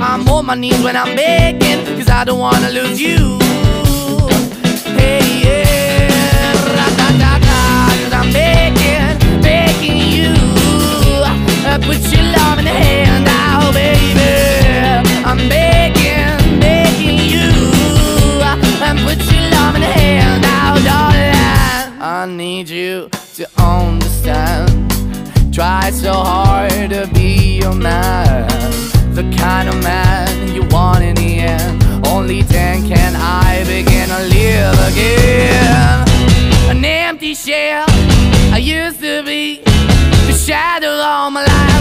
I'm on my knees when I'm begging, cause I don't wanna lose you. Hey, yeah, ra-da-da-da, cause I'm begging, begging you. Uh, Put your love in the hand now, baby. I'm begging, begging you. And put your love in the hand now, darling. I need you to understand. Try so hard the kind of man you want in the end. Only then can I begin to live again. An empty shell I used to be, the shadow all my life